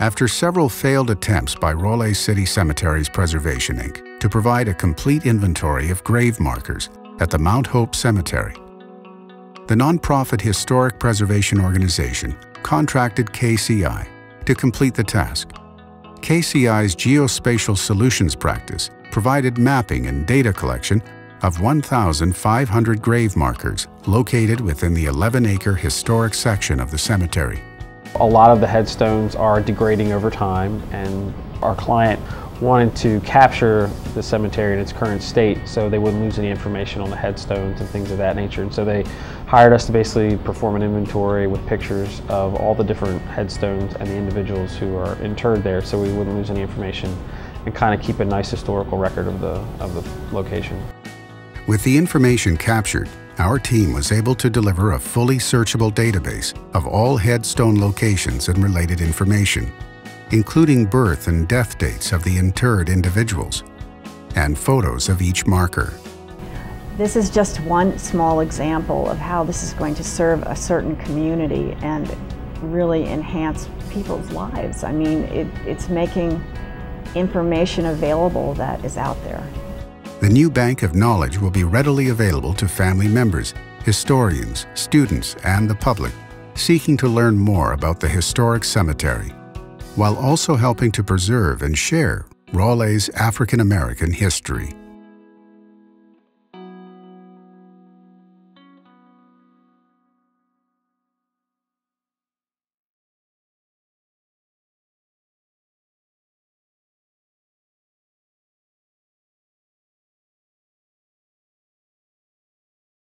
After several failed attempts by Raleigh City Cemeteries Preservation Inc. to provide a complete inventory of grave markers at the Mount Hope Cemetery, the nonprofit Historic Preservation Organization contracted KCI to complete the task. KCI's Geospatial Solutions practice provided mapping and data collection of 1,500 grave markers located within the 11-acre historic section of the cemetery. A lot of the headstones are degrading over time and our client wanted to capture the cemetery in its current state so they wouldn't lose any information on the headstones and things of that nature. And so they hired us to basically perform an inventory with pictures of all the different headstones and the individuals who are interred there so we wouldn't lose any information and kind of keep a nice historical record of the, of the location. With the information captured, our team was able to deliver a fully searchable database of all headstone locations and related information, including birth and death dates of the interred individuals, and photos of each marker. This is just one small example of how this is going to serve a certain community and really enhance people's lives. I mean, it, it's making information available that is out there. The new bank of knowledge will be readily available to family members, historians, students, and the public seeking to learn more about the historic cemetery, while also helping to preserve and share Raleigh's African American history.